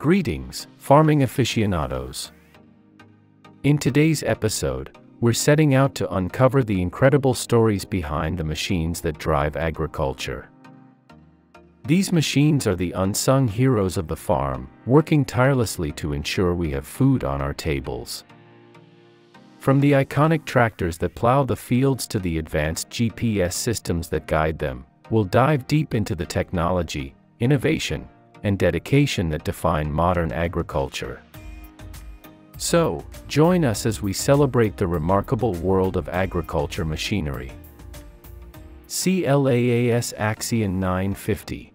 Greetings, farming aficionados. In today's episode, we're setting out to uncover the incredible stories behind the machines that drive agriculture. These machines are the unsung heroes of the farm, working tirelessly to ensure we have food on our tables. From the iconic tractors that plow the fields to the advanced GPS systems that guide them, we'll dive deep into the technology, innovation, and dedication that define modern agriculture. So, join us as we celebrate the remarkable world of agriculture machinery. CLAAS Axion 950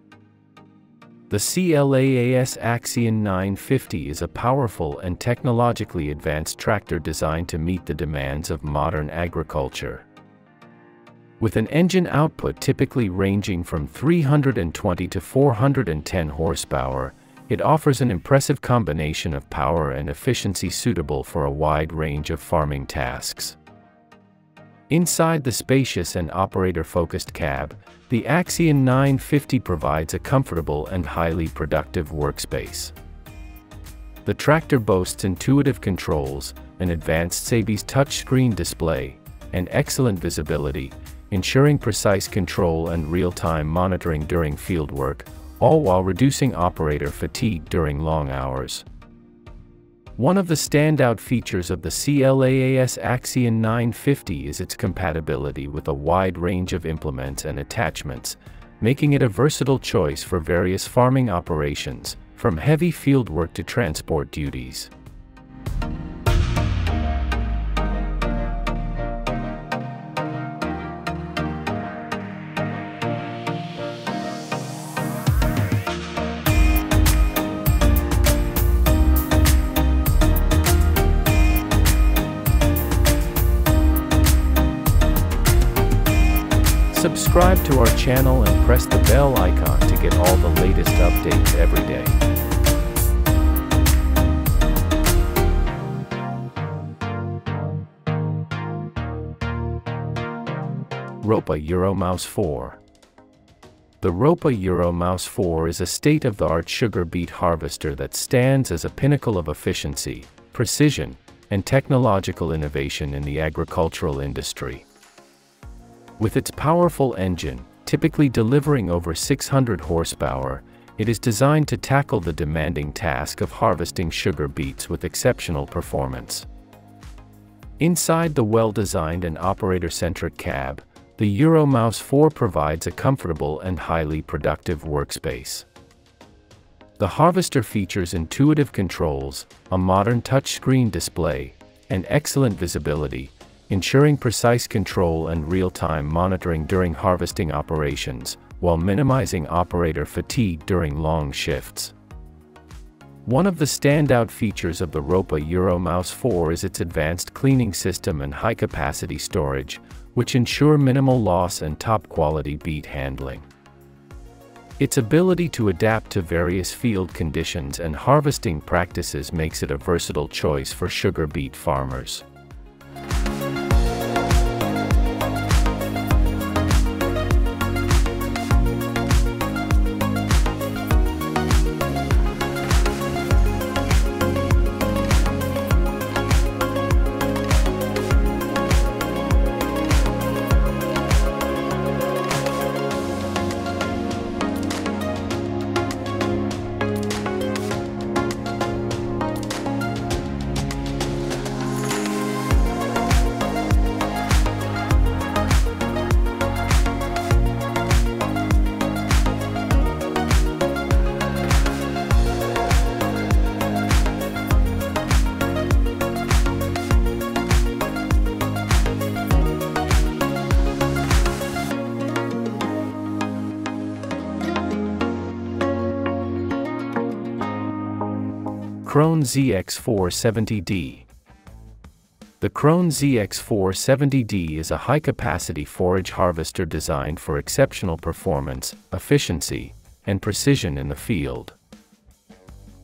The CLAAS Axion 950 is a powerful and technologically advanced tractor designed to meet the demands of modern agriculture. With an engine output typically ranging from 320 to 410 horsepower, it offers an impressive combination of power and efficiency suitable for a wide range of farming tasks. Inside the spacious and operator-focused cab, the Axion 950 provides a comfortable and highly productive workspace. The tractor boasts intuitive controls, an advanced CEBIS touchscreen display, and excellent visibility, ensuring precise control and real-time monitoring during fieldwork, all while reducing operator fatigue during long hours. One of the standout features of the CLAAS Axion 950 is its compatibility with a wide range of implements and attachments, making it a versatile choice for various farming operations, from heavy fieldwork to transport duties. Subscribe to our channel and press the bell icon to get all the latest updates every day. Ropa Euro Maus 4 The Ropa Euro Maus 4 is a state-of-the-art sugar beet harvester that stands as a pinnacle of efficiency, precision, and technological innovation in the agricultural industry. With its powerful engine, typically delivering over 600 horsepower, it is designed to tackle the demanding task of harvesting sugar beets with exceptional performance. Inside the well-designed and operator-centric cab, the Euro Maus 4 provides a comfortable and highly productive workspace. The harvester features intuitive controls, a modern touchscreen display, and excellent visibility, ensuring precise control and real-time monitoring during harvesting operations, while minimizing operator fatigue during long shifts. One of the standout features of the Ropa Euro Maus 4 is its advanced cleaning system and high-capacity storage, which ensure minimal loss and top-quality beet handling. Its ability to adapt to various field conditions and harvesting practices makes it a versatile choice for sugar beet farmers. Krone ZX470D The Krone ZX470D is a high-capacity forage harvester designed for exceptional performance, efficiency, and precision in the field.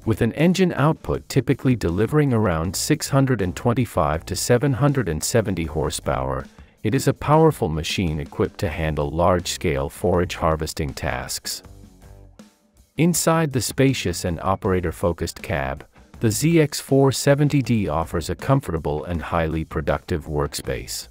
With an engine output typically delivering around 625 to 770 horsepower, it is a powerful machine equipped to handle large-scale forage harvesting tasks. Inside the spacious and operator-focused cab, the ZX470D offers a comfortable and highly productive workspace.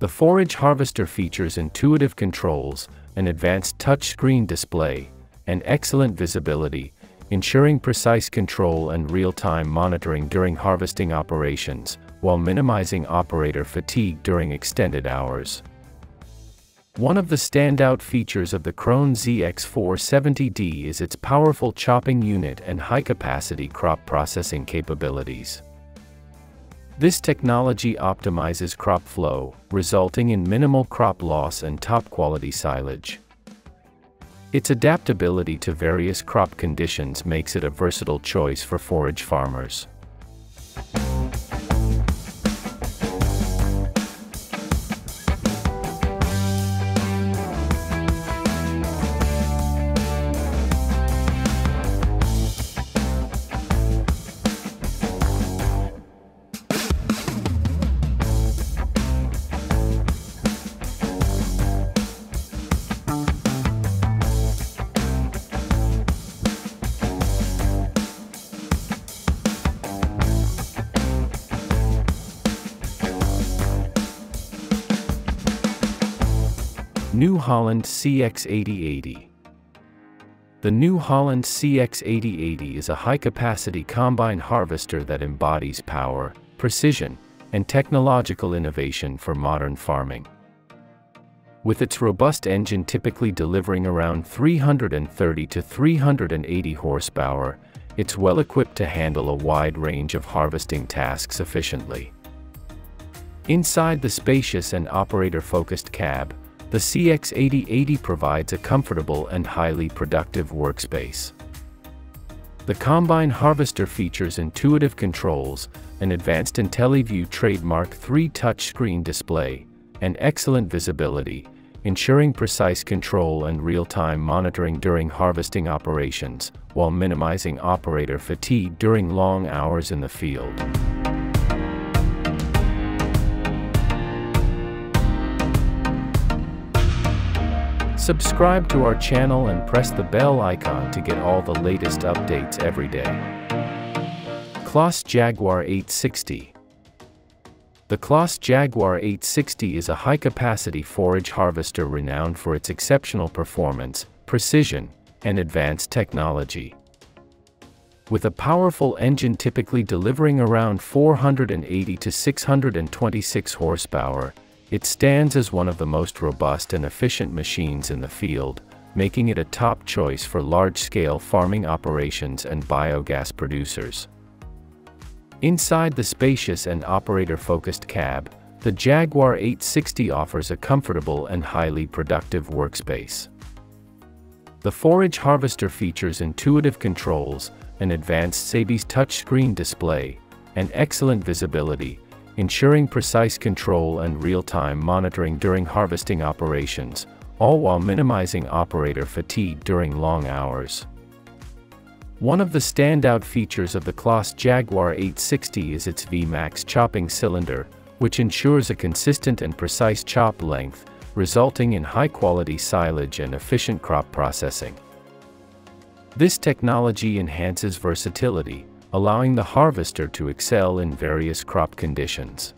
The forage harvester features intuitive controls, an advanced touchscreen display, and excellent visibility, ensuring precise control and real-time monitoring during harvesting operations, while minimizing operator fatigue during extended hours. One of the standout features of the Krone ZX470D is its powerful chopping unit and high-capacity crop processing capabilities. This technology optimizes crop flow, resulting in minimal crop loss and top-quality silage. Its adaptability to various crop conditions makes it a versatile choice for forage farmers. New Holland CX8080 The New Holland CX8080 is a high-capacity combine harvester that embodies power, precision, and technological innovation for modern farming. With its robust engine typically delivering around 330 to 380 horsepower, it's well equipped to handle a wide range of harvesting tasks efficiently. Inside the spacious and operator-focused cab, the CX8080 provides a comfortable and highly productive workspace. The Combine Harvester features intuitive controls, an advanced IntelliView trademark 3 touchscreen display, and excellent visibility, ensuring precise control and real-time monitoring during harvesting operations, while minimizing operator fatigue during long hours in the field. Subscribe to our channel and press the bell icon to get all the latest updates every day. Claas Jaguar 860 The Claas Jaguar 860 is a high-capacity forage harvester renowned for its exceptional performance, precision, and advanced technology. With a powerful engine typically delivering around 480 to 626 horsepower, it stands as one of the most robust and efficient machines in the field, making it a top choice for large-scale farming operations and biogas producers. Inside the spacious and operator-focused cab, the Jaguar 860 offers a comfortable and highly productive workspace. The forage harvester features intuitive controls, an advanced CEBIS touchscreen display, and excellent visibility, ensuring precise control and real-time monitoring during harvesting operations, all while minimizing operator fatigue during long hours. One of the standout features of the Claas Jaguar 860 is its VMAX chopping cylinder, which ensures a consistent and precise chop length, resulting in high-quality silage and efficient crop processing. This technology enhances versatility, allowing the harvester to excel in various crop conditions.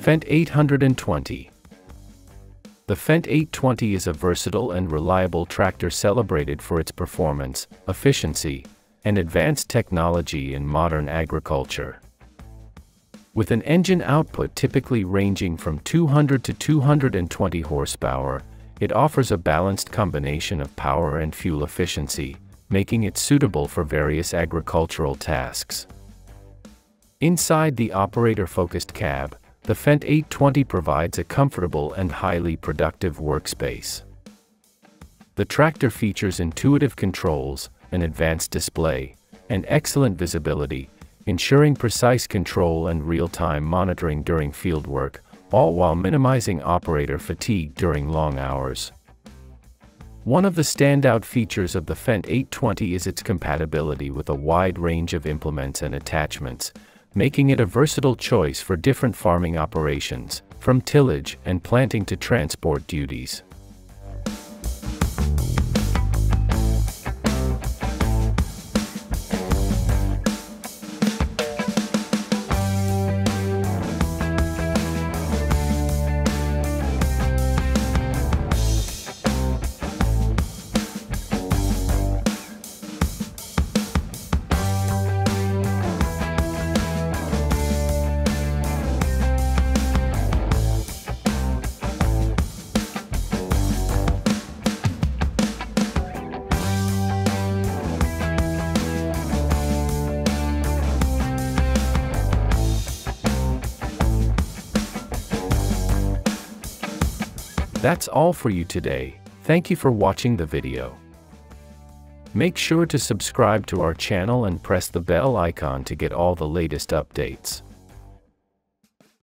Fendt 820 The Fendt 820 is a versatile and reliable tractor celebrated for its performance, efficiency, and advanced technology in modern agriculture. With an engine output typically ranging from 200 to 220 horsepower, it offers a balanced combination of power and fuel efficiency, making it suitable for various agricultural tasks. Inside the operator-focused cab, the Fendt 820 provides a comfortable and highly productive workspace. The tractor features intuitive controls, an advanced display, and excellent visibility, ensuring precise control and real-time monitoring during field work, all while minimizing operator fatigue during long hours. One of the standout features of the Fendt 820 is its compatibility with a wide range of implements and attachments, making it a versatile choice for different farming operations, from tillage and planting to transport duties. That's all for you today, thank you for watching the video. Make sure to subscribe to our channel and press the bell icon to get all the latest updates.